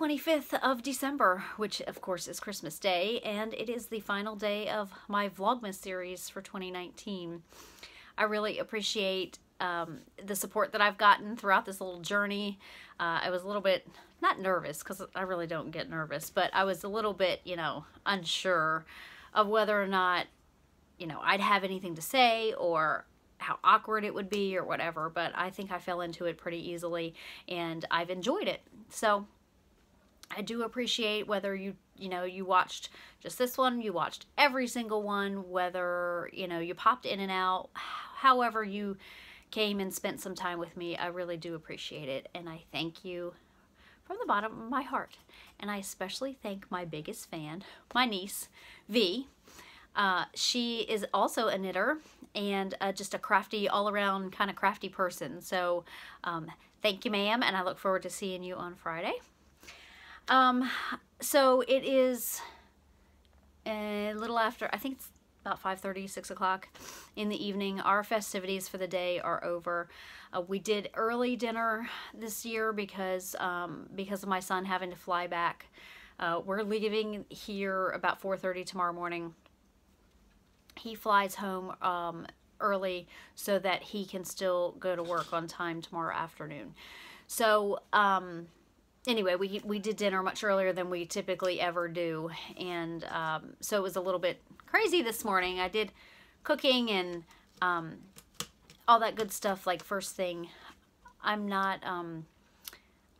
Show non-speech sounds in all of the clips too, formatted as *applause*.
25th of December, which of course is Christmas Day, and it is the final day of my Vlogmas series for 2019. I really appreciate um, the support that I've gotten throughout this little journey. Uh, I was a little bit, not nervous, because I really don't get nervous, but I was a little bit, you know, unsure of whether or not, you know, I'd have anything to say or how awkward it would be or whatever, but I think I fell into it pretty easily and I've enjoyed it. So I do appreciate whether you, you know, you watched just this one, you watched every single one, whether, you know, you popped in and out, however you came and spent some time with me. I really do appreciate it and I thank you from the bottom of my heart. And I especially thank my biggest fan, my niece, V. Uh, she is also a knitter and uh, just a crafty, all-around kind of crafty person. So um, thank you, ma'am, and I look forward to seeing you on Friday. Um, so it is a little after, I think it's about 5.30, 6 o'clock in the evening. Our festivities for the day are over. Uh, we did early dinner this year because, um, because of my son having to fly back. Uh, we're leaving here about 4.30 tomorrow morning he flies home um, early so that he can still go to work on time tomorrow afternoon. So, um, anyway, we, we did dinner much earlier than we typically ever do. And um, so it was a little bit crazy this morning. I did cooking and um, all that good stuff like first thing. I'm not... Um,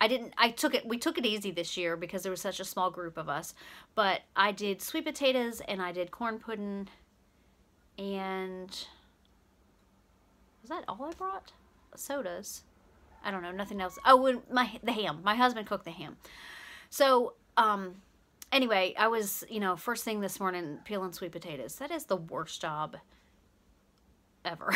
I didn't, I took it, we took it easy this year because there was such a small group of us. But I did sweet potatoes and I did corn pudding and was that all I brought? Sodas. I don't know, nothing else. Oh, my the ham. My husband cooked the ham. So, um, anyway, I was, you know, first thing this morning peeling sweet potatoes. That is the worst job ever.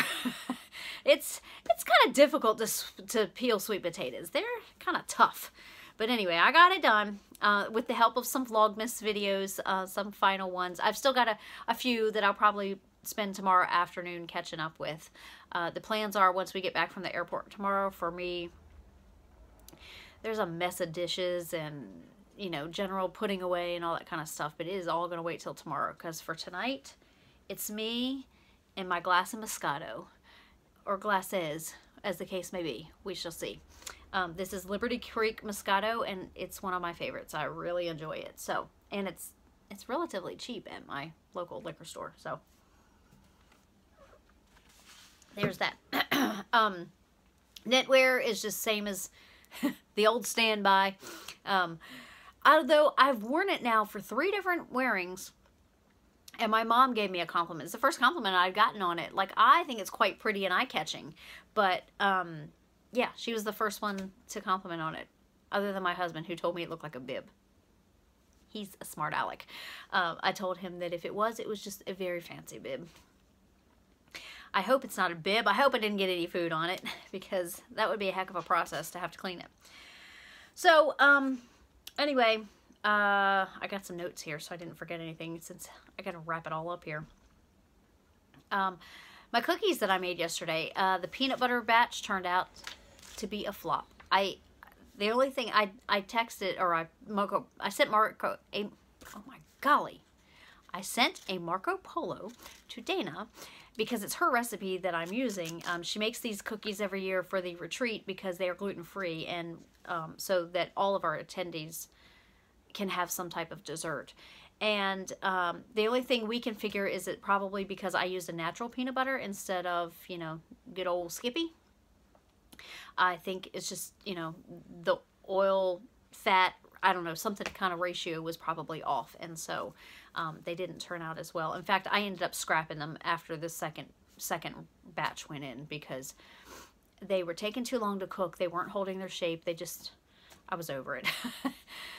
*laughs* it's it's kind of difficult to to peel sweet potatoes. They're kind of tough. But anyway, I got it done uh, with the help of some Vlogmas videos, uh, some final ones. I've still got a, a few that I'll probably spend tomorrow afternoon catching up with. Uh, the plans are once we get back from the airport tomorrow for me, there's a mess of dishes and, you know, general putting away and all that kind of stuff, but it is all going to wait till tomorrow because for tonight, it's me and my glass of Moscato, or glasses, as the case may be. We shall see. Um, this is Liberty Creek Moscato, and it's one of my favorites. I really enjoy it. So, and it's it's relatively cheap at my local liquor store. So, there's that. *clears throat* um, knitwear is just same as *laughs* the old standby. Um, although I've worn it now for three different wearings, and my mom gave me a compliment. It's the first compliment I've gotten on it. Like, I think it's quite pretty and eye-catching. But, um, yeah, she was the first one to compliment on it, other than my husband, who told me it looked like a bib. He's a smart aleck. Uh, I told him that if it was, it was just a very fancy bib. I hope it's not a bib. I hope I didn't get any food on it *laughs* because that would be a heck of a process to have to clean it. So, um, anyway, uh, I got some notes here so I didn't forget anything since I got to wrap it all up here. Um, my cookies that I made yesterday, uh, the peanut butter batch turned out to be a flop. I, the only thing I, I texted or I, I sent Marco a, oh my golly, I sent a Marco Polo to Dana because it's her recipe that I'm using. Um, she makes these cookies every year for the retreat because they are gluten-free and um, so that all of our attendees can have some type of dessert. And um, the only thing we can figure is it probably because I used a natural peanut butter instead of, you know, good old Skippy. I think it's just, you know, the oil, fat, I don't know, something kind of ratio was probably off. And so um, they didn't turn out as well. In fact, I ended up scrapping them after the second second batch went in because they were taking too long to cook. They weren't holding their shape. They just, I was over it. *laughs*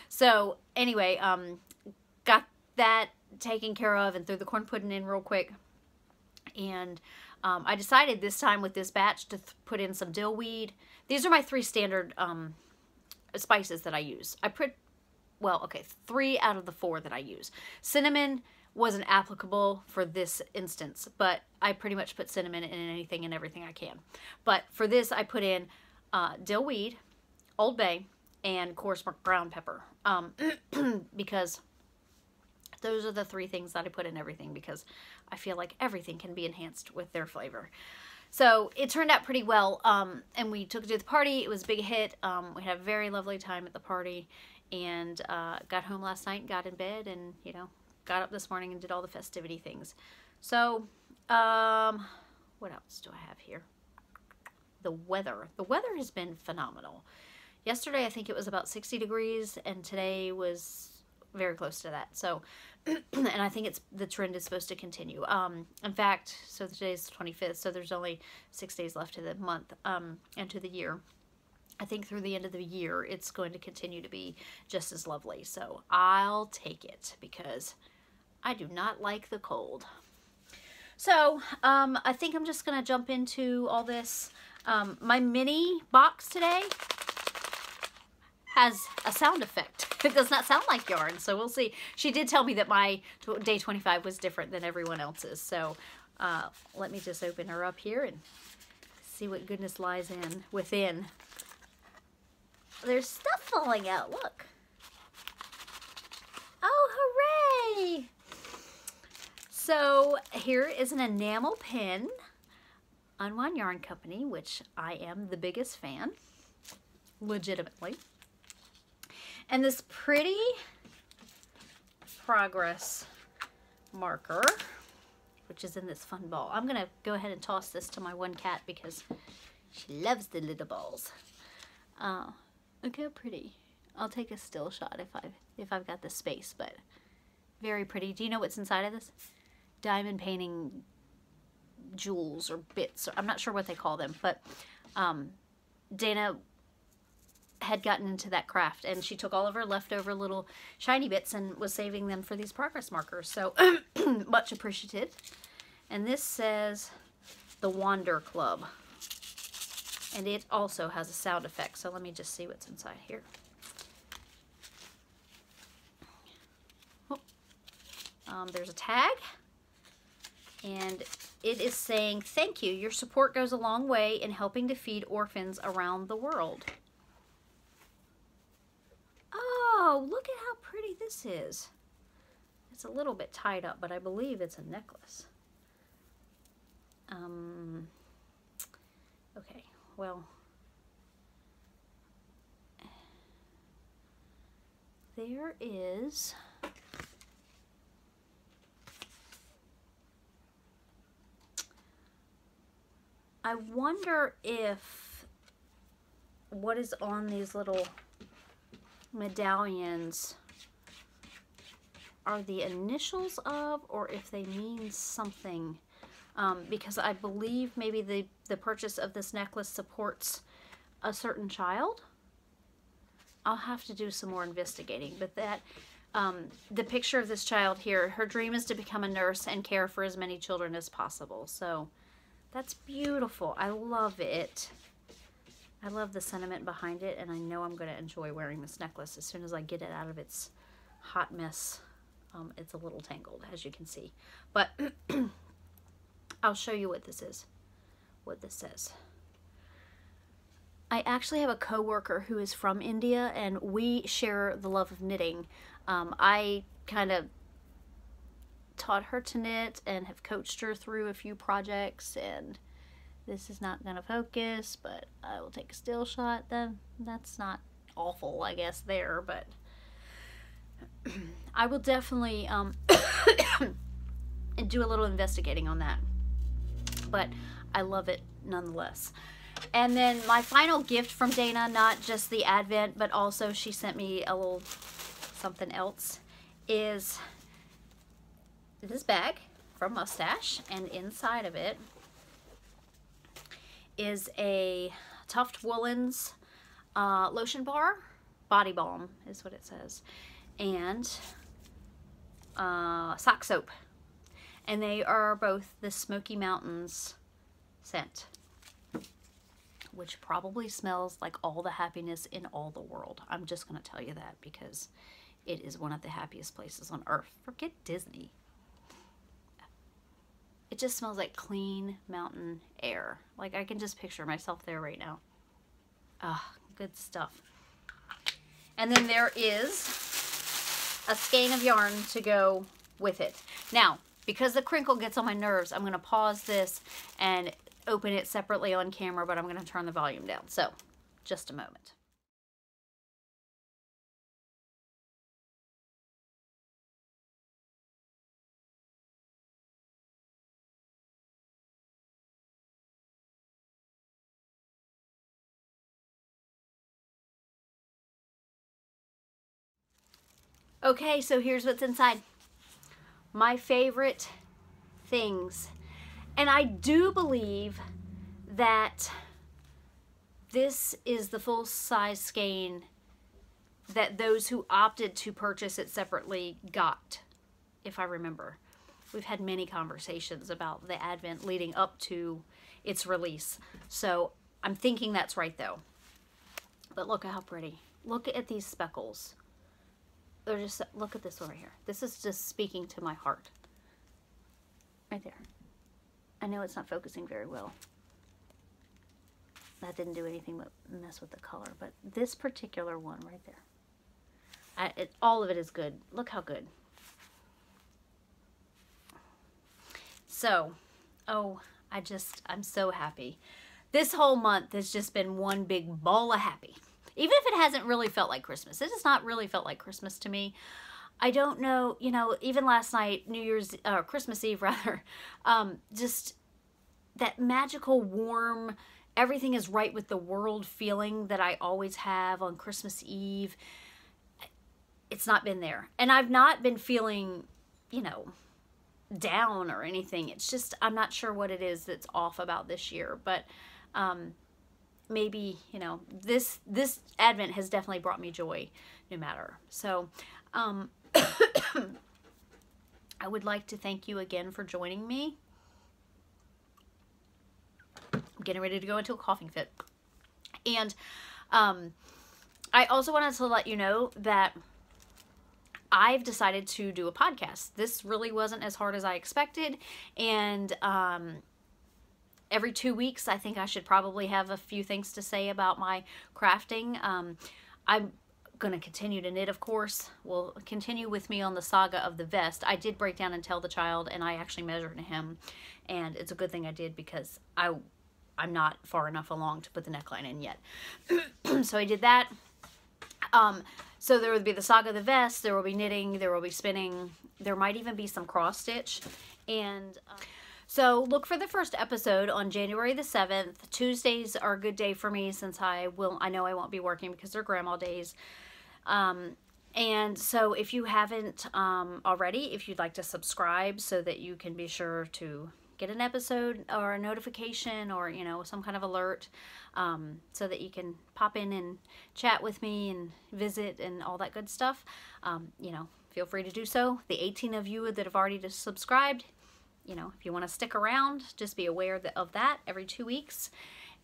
so anyway, um, got that taken care of and threw the corn pudding in real quick. And um, I decided this time with this batch to put in some dill weed. These are my three standard um, spices that I use. I put well, okay, three out of the four that I use. Cinnamon, wasn't applicable for this instance, but I pretty much put cinnamon in anything and everything I can. But for this, I put in uh, dill weed, Old Bay, and coarse ground pepper um, *clears throat* because those are the three things that I put in everything because I feel like everything can be enhanced with their flavor. So it turned out pretty well, um, and we took it to the party. It was a big hit. Um, we had a very lovely time at the party, and uh, got home last night, got in bed, and you know, got up this morning and did all the festivity things. So, um, what else do I have here? The weather. The weather has been phenomenal. Yesterday, I think it was about 60 degrees, and today was very close to that. So, *clears throat* and I think it's the trend is supposed to continue. Um, in fact, so today's 25th, so there's only six days left to the month um, and to the year. I think through the end of the year, it's going to continue to be just as lovely. So I'll take it because I do not like the cold. So um, I think I'm just going to jump into all this. Um, my mini box today has a sound effect. *laughs* It does not sound like yarn, so we'll see. She did tell me that my day 25 was different than everyone else's, so uh, let me just open her up here and see what goodness lies in within. There's stuff falling out, look. Oh, hooray! So here is an enamel pin, Unwind Yarn Company, which I am the biggest fan, legitimately. And this pretty progress marker, which is in this fun ball. I'm to go ahead and toss this to my one cat because she loves the little balls. Uh, look how pretty. I'll take a still shot if I've, if I've got the space, but very pretty. Do you know what's inside of this? Diamond painting jewels or bits. Or, I'm not sure what they call them, but um, Dana had gotten into that craft and she took all of her leftover little shiny bits and was saving them for these progress markers. So *coughs* much appreciated. And this says the Wander Club. And it also has a sound effect. So let me just see what's inside here. Oh. Um, there's a tag. And it is saying, thank you. Your support goes a long way in helping to feed orphans around the world. Oh, look at how pretty this is. It's a little bit tied up, but I believe it's a necklace. Um, okay, well, there is I wonder if what is on these little medallions are the initials of or if they mean something. Um, because I believe maybe the, the purchase of this necklace supports a certain child. I'll have to do some more investigating, but that um, the picture of this child here, her dream is to become a nurse and care for as many children as possible. So that's beautiful. I love it. I love the sentiment behind it, and I know I'm going to enjoy wearing this necklace as soon as I get it out of its hot mess. Um, it's a little tangled, as you can see. But *clears throat* I'll show you what this is, what this says. I actually have a coworker who is from India, and we share the love of knitting. Um, I kind of taught her to knit and have coached her through a few projects, and this is not to focus, but I will take a still shot. Then that's not awful, I guess, there, but *clears throat* I will definitely um, *coughs* do a little investigating on that. But I love it nonetheless. And then my final gift from Dana, not just the Advent, but also she sent me a little something else, is this bag from Mustache. And inside of it is a Tuft Woolens uh, lotion bar, body balm is what it says, and uh, sock soap. And they are both the Smoky Mountains scent, which probably smells like all the happiness in all the world. I'm just going to tell you that because it is one of the happiest places on earth. Forget Disney. it just smells like clean mountain air. Like I can just picture myself there right now. Ah, good stuff. And then there is a skein of yarn to go with it. Now, because the crinkle gets on my nerves, I'm going to pause this and open it separately on camera, but I'm going to turn the volume down. So, just a moment. Okay, so here's what's inside. My favorite things. And I do believe that this is the full size skein that those who opted to purchase it separately got, if I remember. We've had many conversations about the Advent leading up to its release. So I'm thinking that's right though. But look at how pretty. Look at these speckles they're just look at this one right here. This is just speaking to my heart. Right there. I know it's not focusing very well. That didn't do anything but mess with the color, but this particular one right there. I, it, all of it is good. Look how good. So, oh, I just, I'm so happy. This whole month has just been one big ball of happy even if it hasn't really felt like Christmas. It has not really felt like Christmas to me. I don't know, you know, even last night, New Year's, or Christmas Eve *laughs* rather, um, just that magical, warm, everything is right with the world feeling that I always have on Christmas Eve. It's not been there. And I've not been feeling, you know, down or anything. It's just, I'm not sure what it is that's off about this year. But, um, maybe you know this this advent has definitely brought me joy no matter so um *coughs* i would like to thank you again for joining me i'm getting ready to go into a coughing fit and um i also wanted to let you know that I've decided to do a podcast. This really wasn't as hard as I expected, and um, every two weeks, I think I should probably have a few things to say about my crafting. Um, I'm going to continue to knit, of course. Will continue with me on the saga of the vest. I did break down and tell the child, and I actually measured him, and it's a good thing I did because I, I'm not far enough along to put the neckline in yet. *clears throat* so I did that. Um, so there will be the saga of the vest. There will be knitting. There will be spinning. There might even be some cross stitch, and. Um, so look for the first episode on January the 7th. Tuesdays are a good day for me since I will I know I won't be working because they're grandma days. Um, and so if you haven't um, already, if you'd like to subscribe so that you can be sure to get an episode or a notification or, you know, some kind of alert um, so that you can pop in and chat with me and visit and all that good stuff, um, you know, feel free to do so. The 18 of you that have already subscribed, you know, if you want to stick around, just be aware of that every two weeks.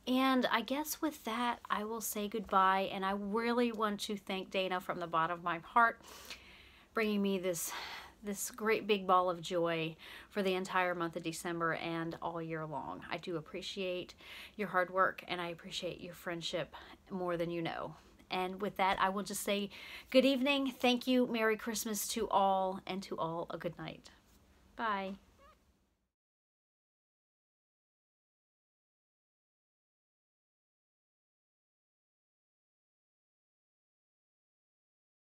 And I guess with that, I will say goodbye. And I really want to thank Dana from the bottom of my heart, bringing me this this great big ball of joy for the entire month of December and all year long. I do appreciate your hard work and I appreciate your friendship more than you know. And with that, I will just say good evening. Thank you. Merry Christmas to all and to all a good night. Bye.